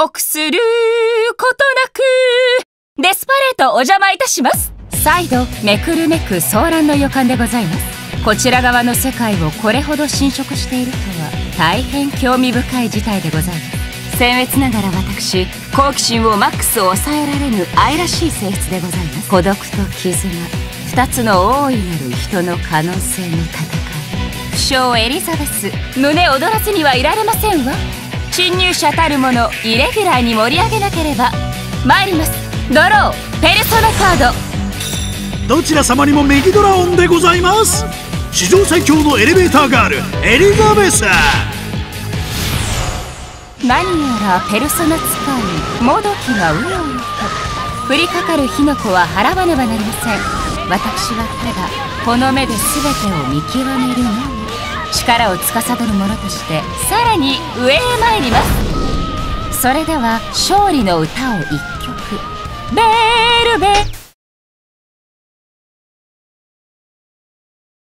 臆することなくデスパレートお邪魔いたします。再度めくるめく騒乱の予感でございます。こちら側の世界をこれほど侵食しているとは大変興味深い事態でございます。僭越ながら私好奇心をマックスを抑えられぬ愛らしい性質でございます。孤独と絆二つの大いなる人の可能性の戦い。不詳エリザベス胸躍らずにはいられませんわ。侵入者たるものイレギュラーに盛り上げなければ参ります。ドローペルソナカード。どちら様にもメギドラオンでございます。史上最強のエレベーターガールエリザベス。何やらペルソナ使いもどきがうようよと。降りかかる火の粉は払わねばなりません。私はただこの目で全てを見極めるの。み力を司る者としてさらに上へ参ります。それでは勝利の歌を1曲。ベー